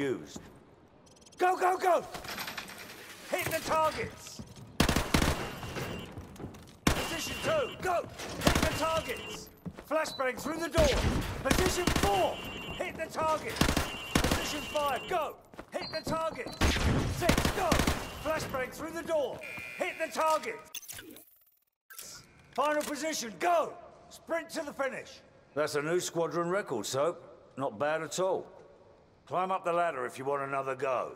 used. Go, go, go! Hit the targets! Position two, go! Hit the targets! Flashbang through the door! Position four! Hit the target! Position five, go! Hit the target! Six, go! Flashbang through the door! Hit the target! Final position, go! Sprint to the finish! That's a new squadron record, Soap. Not bad at all. Climb up the ladder if you want another go.